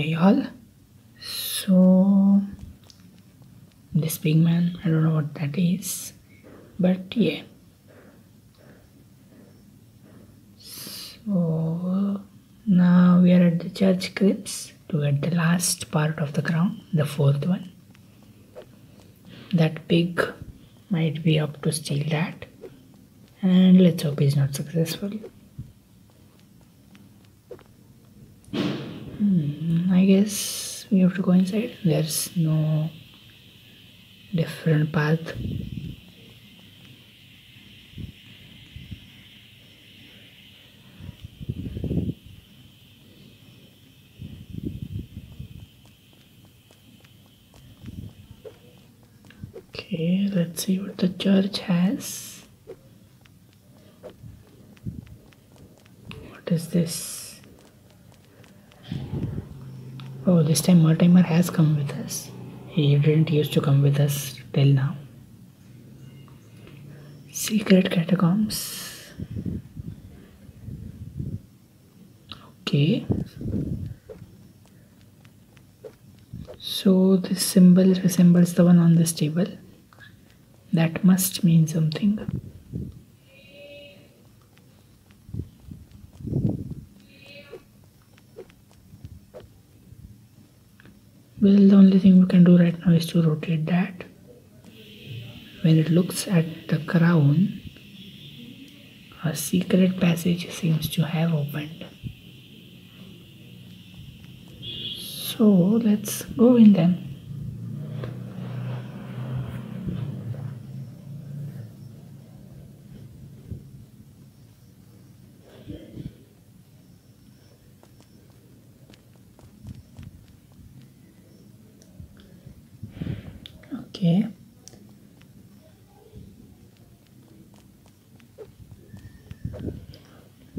y'all. So this big man i don't know what that is but yeah. So now we are at the church crypts to get the last part of the crown the fourth one. That pig might be up to steal that. And let's hope he's not successful. Hmm, I guess we have to go inside there's no different path Okay, let's see what the church has. What is this? Oh, this time Mortimer has come with us. He didn't used to come with us till now. Secret catacombs. Okay. So this symbol resembles the one on this table. That must mean something. Well, the only thing we can do right now is to rotate that. When it looks at the crown, a secret passage seems to have opened. So let's go in them. Okay.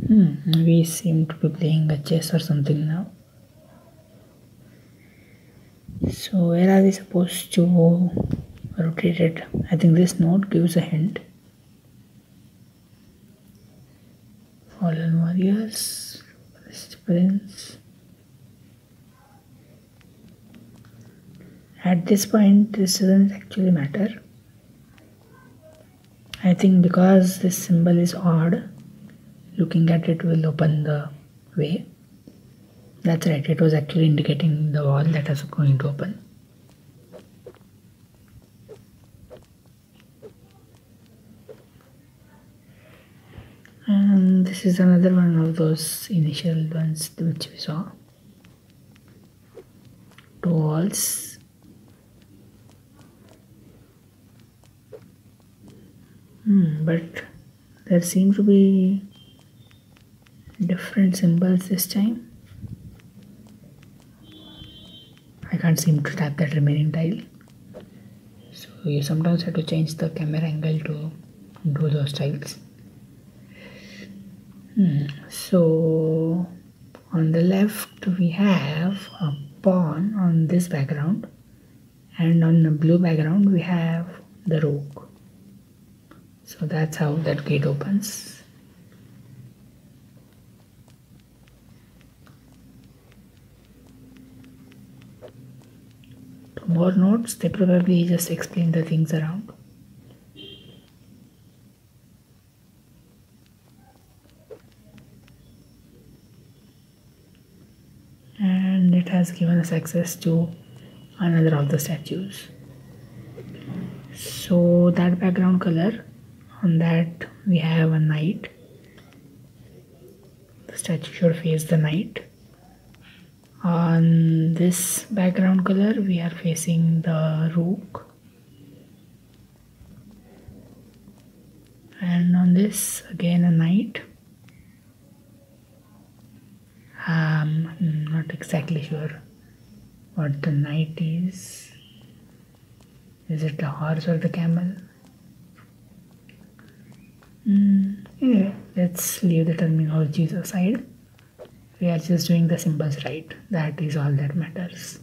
Hmm, we seem to be playing a chess or something now. So where are we supposed to rotate it? I think this note gives a hint. Fallen warriors, prince. At this point, this doesn't actually matter. I think because this symbol is odd, looking at it will open the way. That's right, it was actually indicating the wall that was going to open. And this is another one of those initial ones which we saw. Two walls. Hmm, but there seem to be different symbols this time. I can't seem to tap that remaining tile. So you sometimes have to change the camera angle to do those tiles. Hmm. So on the left we have a pawn on this background and on the blue background we have the rook. So that's how that gate opens. More notes, they probably just explain the things around. And it has given us access to another of the statues. So that background color, on that we have a knight. The statue should face the knight on this background color we are facing the rook. And on this again a knight. Um, I'm not exactly sure what the knight is. Is it the horse or the camel? Mm, anyway let's leave the terminologies aside we are just doing the symbols right? That is all that matters.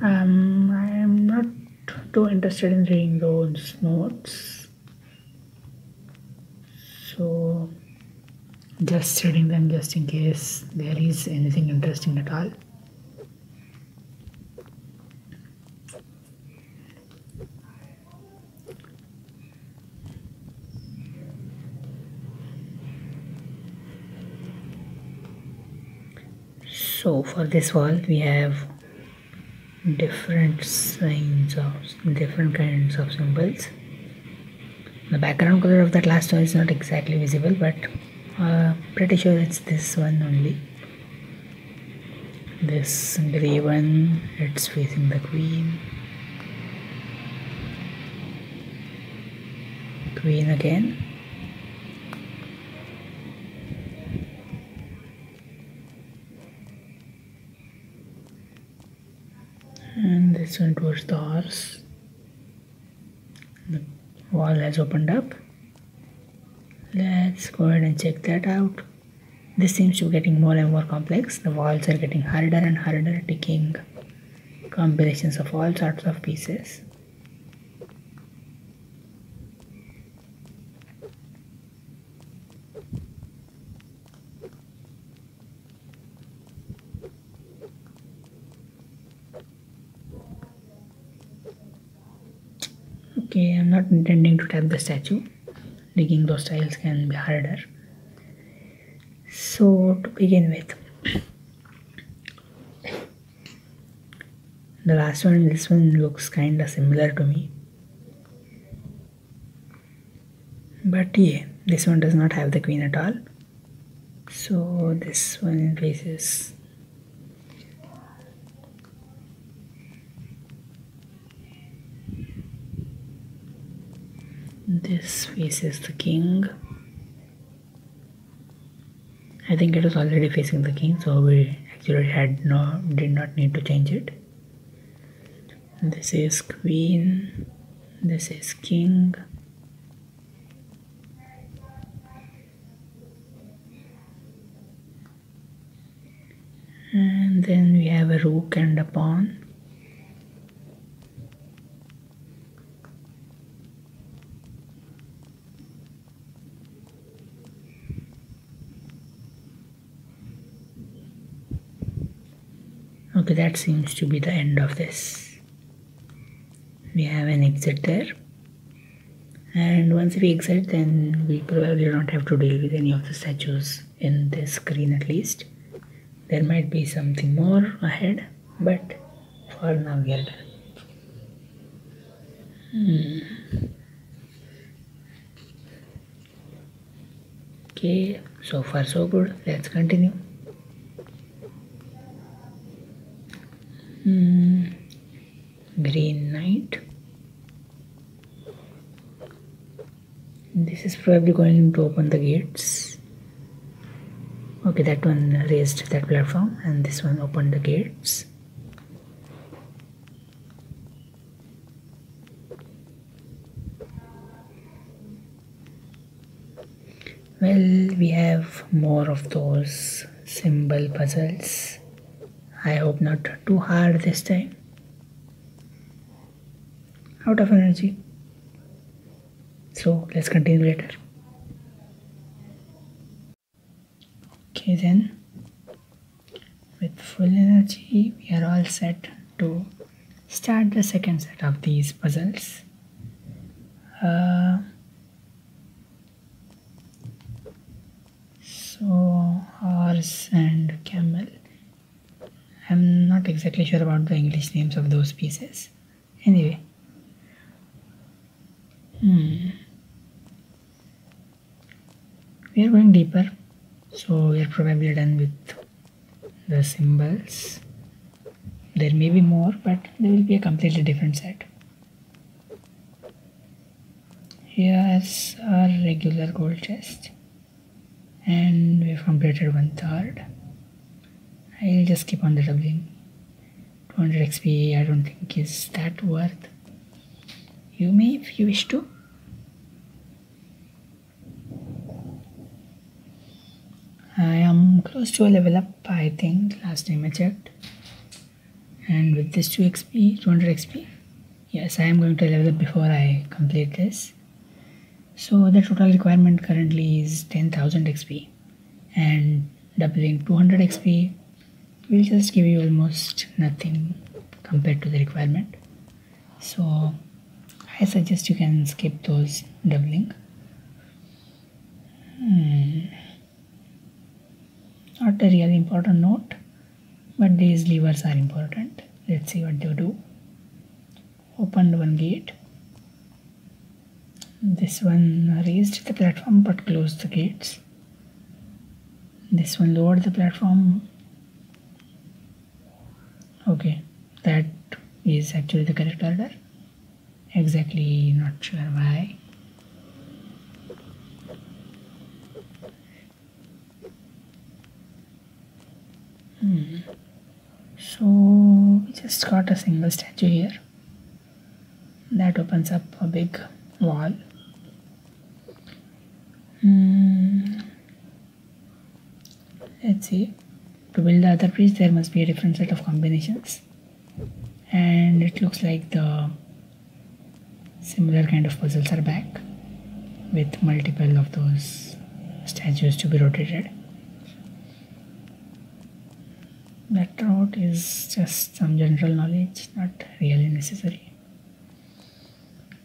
Um, I am not too interested in reading those notes. So just reading them just in case there is anything interesting at all so for this wall we have different signs of different kinds of symbols. The background color of that last one is not exactly visible but uh, pretty sure it's this one only. This gray one it's facing the queen. Queen again one towards the horse the wall has opened up. Let's go ahead and check that out. This seems to be getting more and more complex. The walls are getting harder and harder taking combinations of all sorts of pieces i'm not intending to tap the statue digging those tiles can be harder. So to begin with the last one this one looks kind of similar to me. But yeah this one does not have the queen at all. So this one faces this faces the king. I think it was already facing the king so we actually had no did not need to change it. This is queen. This is king. And then we have a rook and a pawn okay that seems to be the end of this. We have an exit there. And once we exit then we probably don't have to deal with any of the statues in this screen at least. There might be something more ahead but for now we are done. Hmm. okay so far so good. Let's continue mm, green knight this is probably going to open the gates. Okay that one raised that platform and this one opened the gates. Well we have more of those symbol puzzles I hope not too hard this time. Out of energy. So let's continue later. Okay, then with full energy, we are all set to start the second set of these puzzles. Uh, so, horse and camel. I'm not exactly sure about the English names of those pieces. Anyway. Hmm. We are going deeper. So we are probably done with the symbols. There may be more, but there will be a completely different set. Here's our regular gold chest. And we've completed one third. I'll just keep on doubling 200 XP I don't think is that worth. You may if you wish to. I am close to a level up I think last time I checked. And with this 2 XP 200 XP yes I am going to level up before I complete this. So the total requirement currently is 10,000 XP and doubling 200 XP will just give you almost nothing compared to the requirement. So I suggest you can skip those doubling. Hmm. not a really important note but these levers are important. Let's see what they do. Opened one gate. This one raised the platform but closed the gates. This one lowered the platform okay. That is actually the correct order. Exactly not sure why. Hmm. so we just got a single statue here. That opens up a big wall. Hmm. let's see to build the other piece there must be a different set of combinations. And it looks like the similar kind of puzzles are back with multiple of those statues to be rotated. That route is just some general knowledge not really necessary.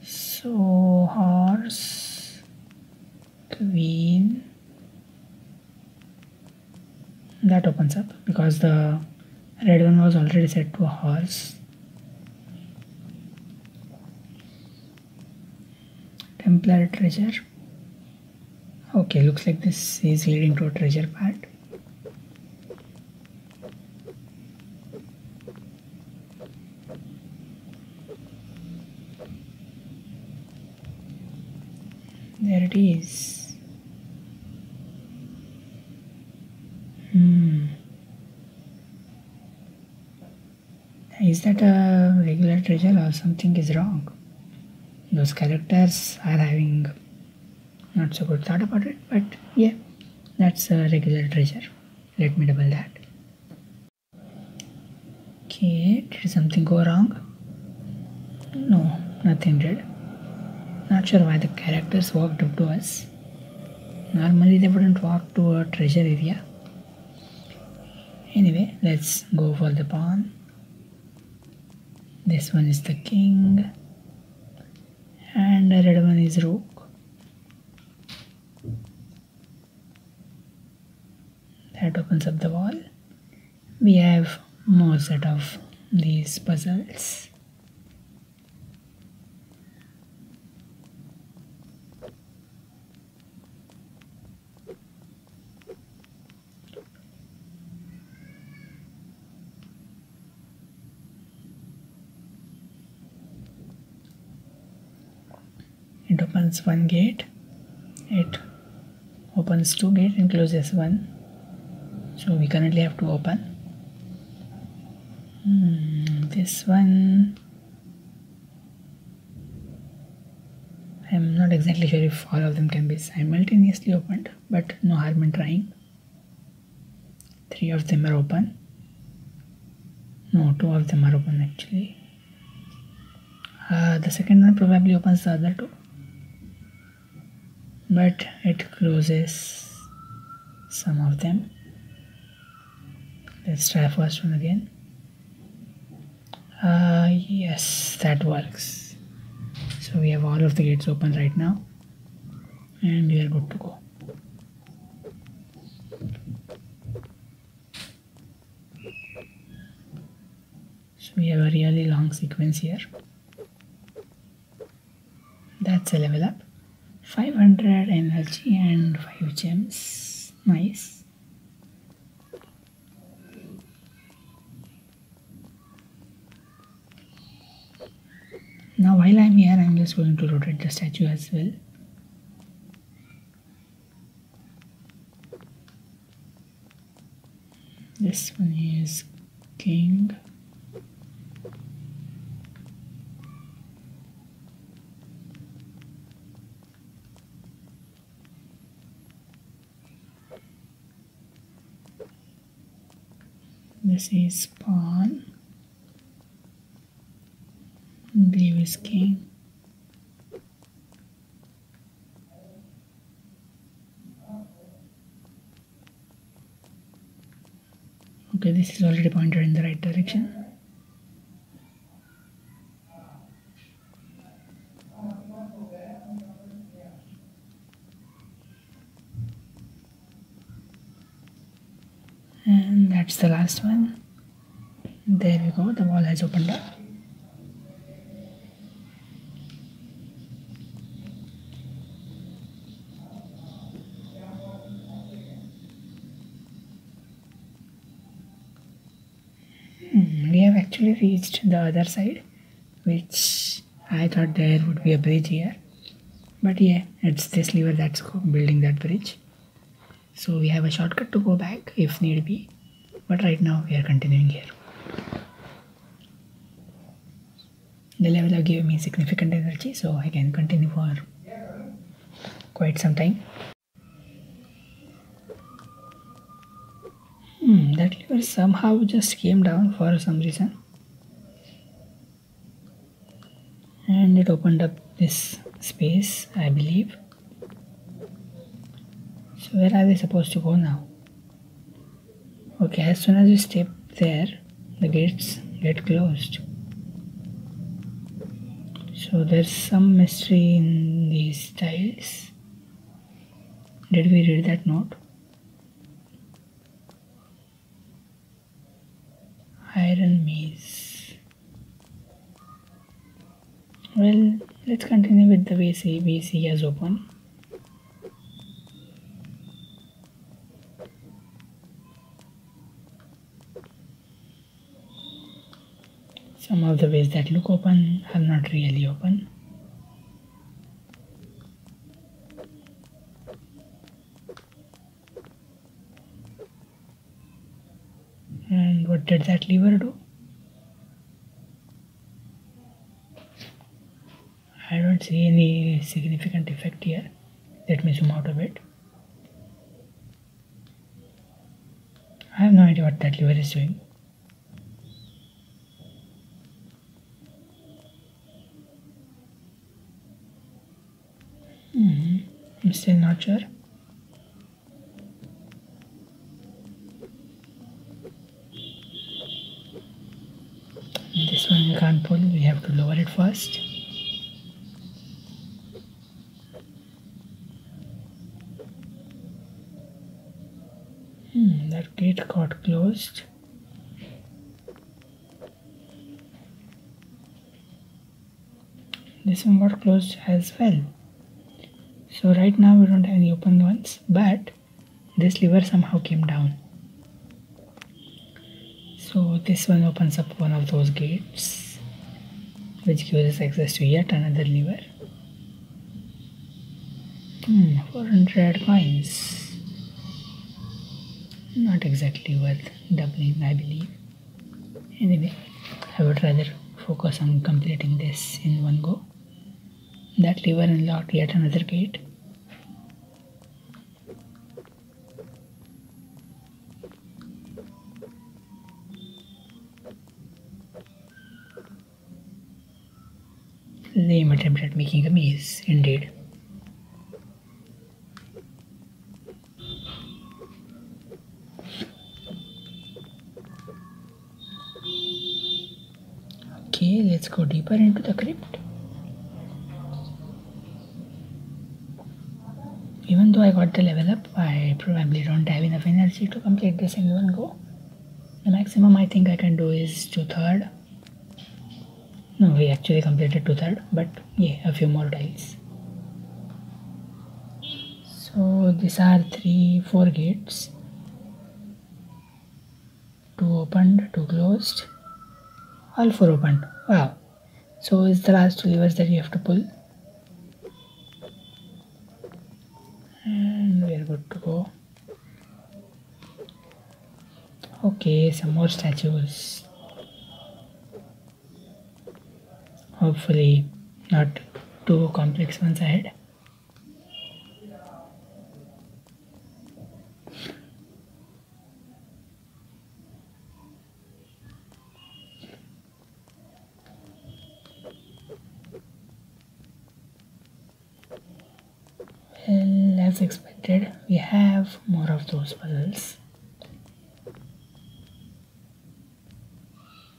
So horse queen that opens up because the red one was already set to a horse. Templar treasure. Okay looks like this is leading to a treasure part. There it is is that a regular treasure or something is wrong? Those characters are having not so good thought about it but yeah that's a regular treasure. Let me double that. Okay did something go wrong? No nothing did. Not sure why the characters walked up to us. Normally they wouldn't walk to a treasure area. Anyway let's go for the pawn this one is the king. And the red one is rook. That opens up the wall. We have more set of these puzzles it opens one gate. It opens two gate and closes one. So we currently have to open. Hmm, this one I'm not exactly sure if all of them can be simultaneously opened but no harm in trying. Three of them are open. No two of them are open actually. Uh, the second one probably opens the other two but it closes some of them. Let's try first one again. Uh, yes that works. So we have all of the gates open right now and we are good to go. So we have a really long sequence here. That's a level up 500 energy and 5 gems. Nice. Now while I'm here I'm just going to rotate the statue as well. This one is king This is pawn. Blue is king. Okay, this is already pointed in the right direction. That's the last one. There we go the wall has opened up. Hmm, we have actually reached the other side which I thought there would be a bridge here. But yeah it's this lever that's building that bridge. So we have a shortcut to go back if need be but right now we are continuing here the level have given me significant energy so I can continue for quite some time Hmm, that lever somehow just came down for some reason. And it opened up this space, I believe. So where are we supposed to go now? Okay, as soon as we step there, the gates get closed. So there's some mystery in these tiles. Did we read that note? iron maze. Well, let's continue with the VC. VC as open. Of the ways that look open are not really open. And what did that lever do? I don't see any significant effect here. Let me zoom out a bit. I have no idea what that lever is doing. Hmm, I'm still not sure. this one we can't pull we have to lower it first. Hmm, that gate got closed. This one got closed as well so right now we don't have any open ones but this lever somehow came down. So this one opens up one of those gates which gives us access to yet another lever hmm, 400 coins. Not exactly worth doubling I believe. Anyway I would rather focus on completing this in one go. That lever unlocked yet another gate lame attempt at making a maze, indeed. Okay, let's go deeper into the crypt. Even though I got the level up, I probably don't have enough energy to complete this in one go. The maximum I think I can do is two third no we actually completed two third but yeah a few more tiles. So these are three four gates. Two opened two closed. All four opened. Wow. So it's the last two levers that you have to pull. And we are good to go. Okay some more statues hopefully not too complex ones ahead. Well as expected we have more of those puzzles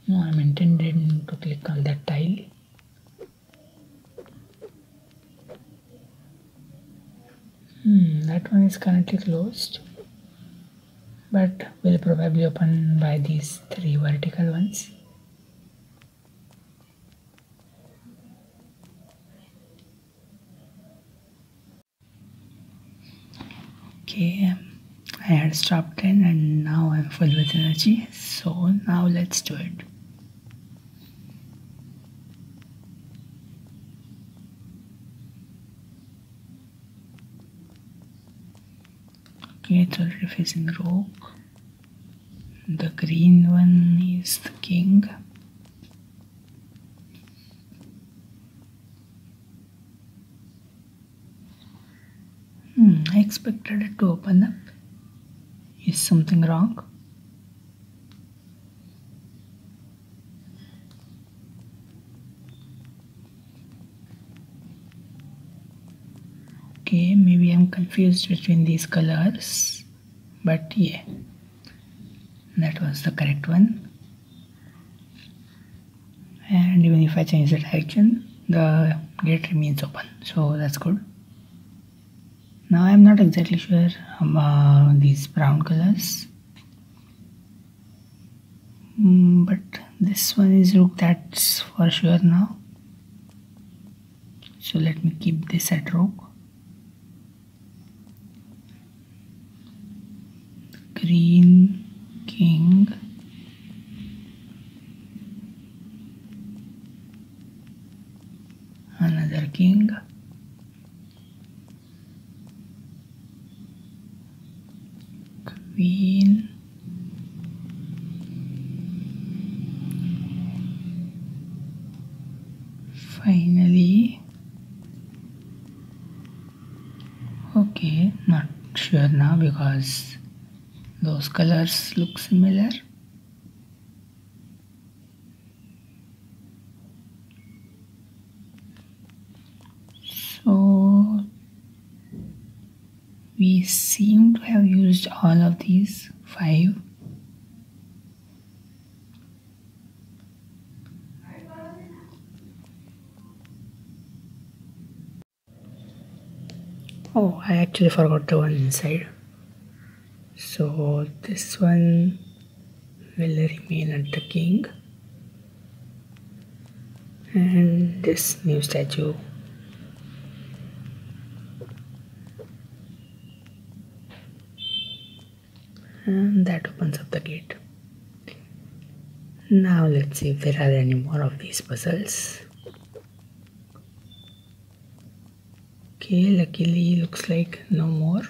no I'm intending to click on that tile hmm, that one is currently closed but will probably open by these three vertical ones. Okay I had stopped in and now I'm full with energy. So now let's do it it's already facing rook the green one is the king. Hmm I expected it to open up. Is something wrong okay maybe I'm confused between these colors but yeah that was the correct one. And even if I change the direction the gate remains open so that's good. Now I'm not exactly sure about these brown colors. Mm, but this one is rook that's for sure now. So let me keep this at rook green king. Another king. Queen. Finally. Okay not sure now because those colors look similar. So we seem to have used all of these five. Oh I actually forgot the one inside so this one will remain at the king. And this new statue. And that opens up the gate. Now let's see if there are any more of these puzzles. Okay luckily looks like no more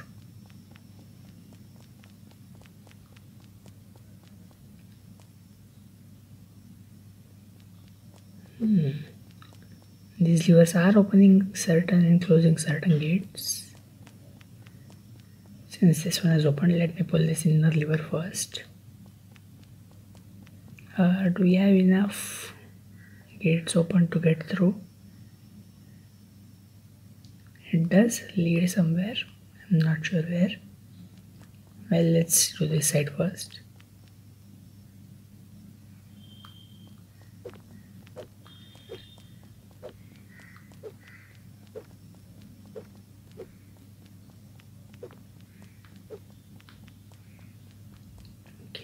Hmm. These levers are opening certain and closing certain gates. Since this one is open, let me pull this inner lever first. Uh, do we have enough gates open to get through? It does lead somewhere. I'm not sure where. Well, let's do this side first.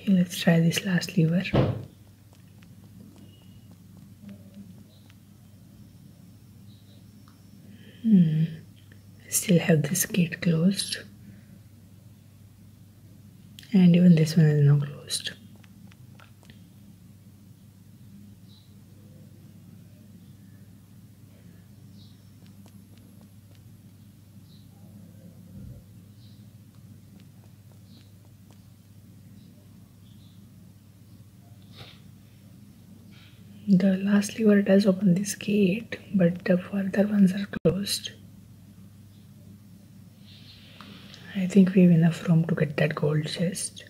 okay let's try this last lever. Hmm. Still have this gate closed. And even this one is now closed the last lever does open this gate but the further ones are closed. I think we have enough room to get that gold chest.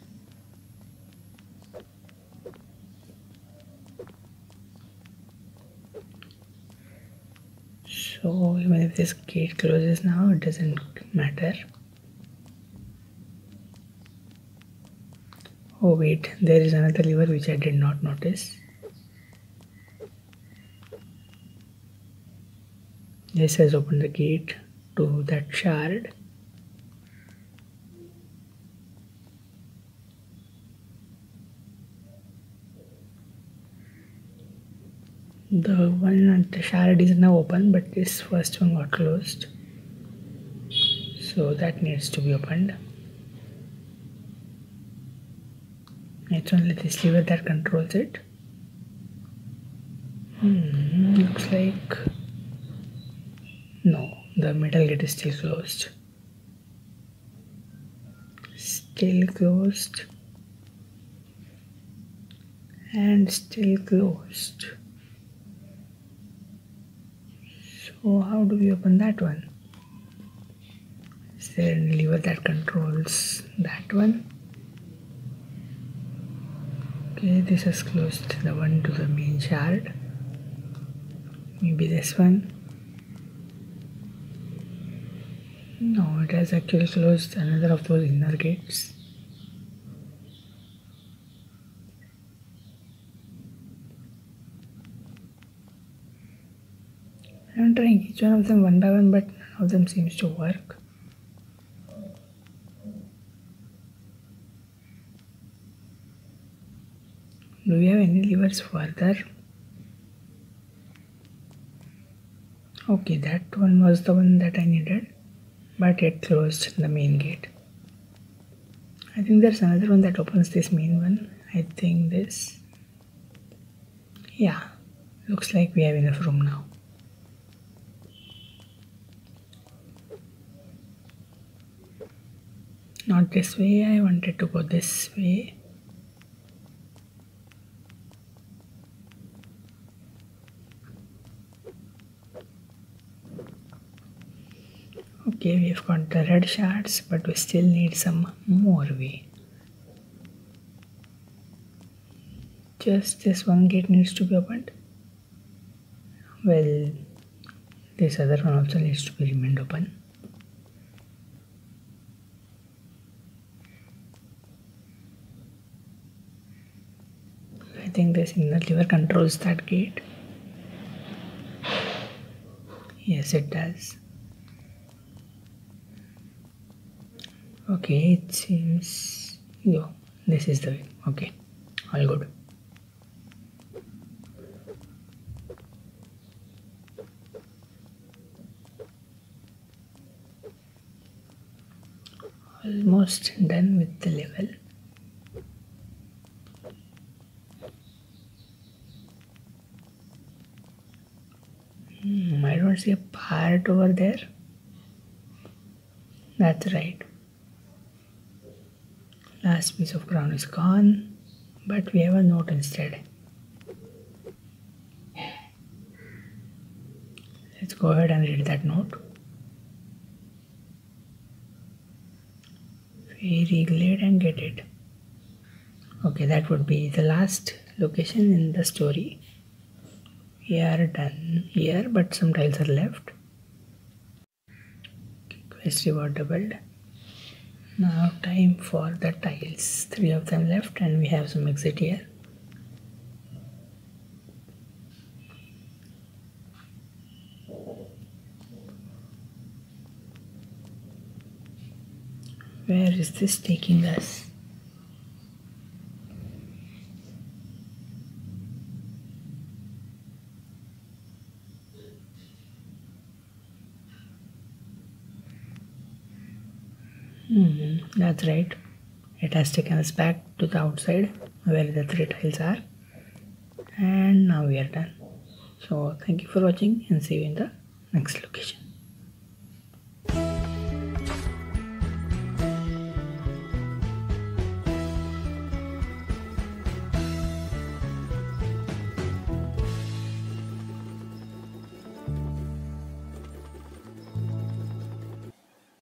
So even if this gate closes now it doesn't matter. Oh wait there is another lever which I did not notice this has opened the gate to that shard. The one at the shard is now open but this first one got closed. So that needs to be opened. It's only this lever that controls it. Hmm, looks like no the metal gate is still closed. Still closed. And still closed. So how do we open that one? Is there a lever that controls that one? Okay this has closed the one to the main shard. Maybe this one no it has actually closed another of those inner gates. I'm trying each one of them one by one but none of them seems to work. Do we have any levers further? Okay that one was the one that I needed but it closed the main gate. I think there's another one that opens this main one. I think this. Yeah. Looks like we have enough room now. Not this way. I wanted to go this way okay we have got the red shards but we still need some more way. Just this one gate needs to be opened. Well this other one also needs to be remained open. I think this inner lever controls that gate. Yes it does okay it seems yo this is the way. Okay all good. Almost done with the level. Hmm, I don't see a part over there. That's right last piece of ground is gone but we have a note instead. Let's go ahead and read that note. Fairy glade and get it. Okay that would be the last location in the story. We are done here but some tiles are left. Quest reward doubled now time for the tiles. Three of them left and we have some exit here. Where is this taking us Hmm, that's right. It has taken us back to the outside where the three tiles are. And now we are done. So thank you for watching and see you in the next location.